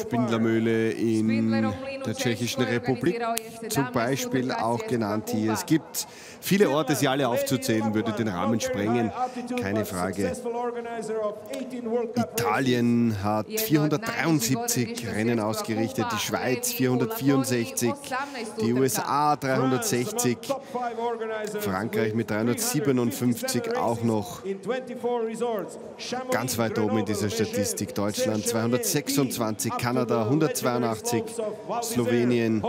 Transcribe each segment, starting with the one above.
Spindlermühle in der Tschechischen Republik zum Beispiel auch genannt hier. Es gibt viele Orte, sie alle aufzuzählen, würde den Rahmen sprengen, keine Frage. Italien hat 473 Rennen ausgerichtet, die Schweiz 464, die USA 360, Frankreich mit 357 auch noch. ganz weit oben in dieser Statistik. Deutschland 226, Kanada 182, Slowenien,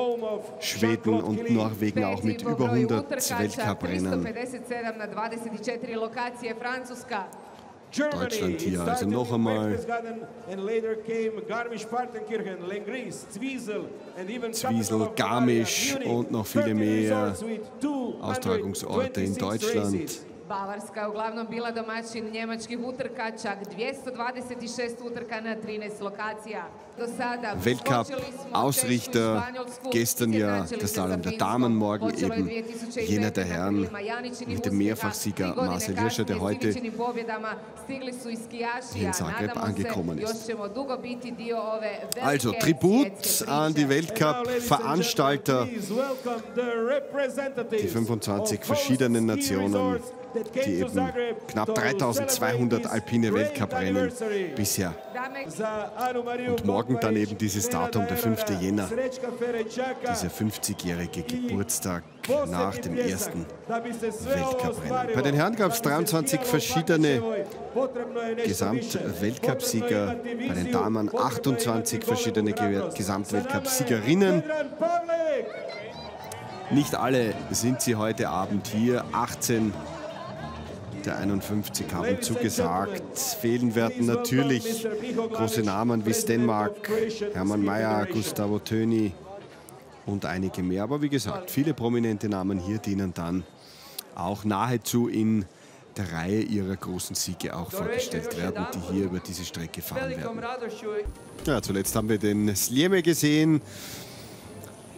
Schweden und Norwegen auch mit über 100 Weltcuprennen. Deutschland hier also noch einmal. Zwiesel, Garmisch und noch viele mehr Austragungsorte in Deutschland. Bavarska je uglavnom bila domaćin njemačkih utrka, čak 226 utrka na 13 lokacija. Weltcup-Ausrichter, gestern ja der Slalom der Damen, morgen eben jener der Herren mit dem Mehrfachsieger Marcel Hirscher, der heute in Zagreb angekommen ist. Also Tribut an die Weltcup-Veranstalter, die 25 verschiedenen Nationen die eben knapp 3200 alpine Weltcuprennen bisher. Und morgen dann eben dieses Datum, der 5. Jänner, dieser 50-jährige Geburtstag nach dem ersten Weltcuprennen. Bei den Herren gab es 23 verschiedene Gesamtweltcupsieger, bei den Damen 28 verschiedene Gesamtweltcupsiegerinnen. Nicht alle sind sie heute Abend hier, 18 der 51 haben zugesagt. Fehlen werden natürlich große Namen wie Stenmark, Hermann Mayer, Gustavo Töni und einige mehr. Aber wie gesagt, viele prominente Namen hier, dienen dann auch nahezu in der Reihe ihrer großen Siege auch vorgestellt werden, die hier über diese Strecke fahren werden. Ja, zuletzt haben wir den Slieme gesehen.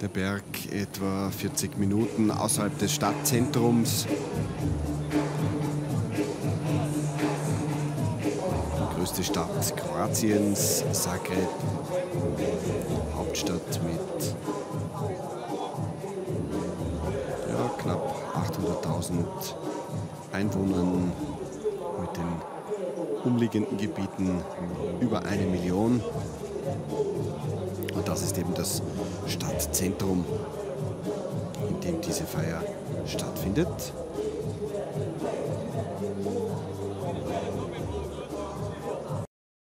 Der Berg etwa 40 Minuten außerhalb des Stadtzentrums. Größte Stadt Kroatiens, Zagreb, Hauptstadt mit ja, knapp 800.000 Einwohnern, mit den umliegenden Gebieten über eine Million. Und das ist eben das Stadtzentrum, in dem diese Feier stattfindet.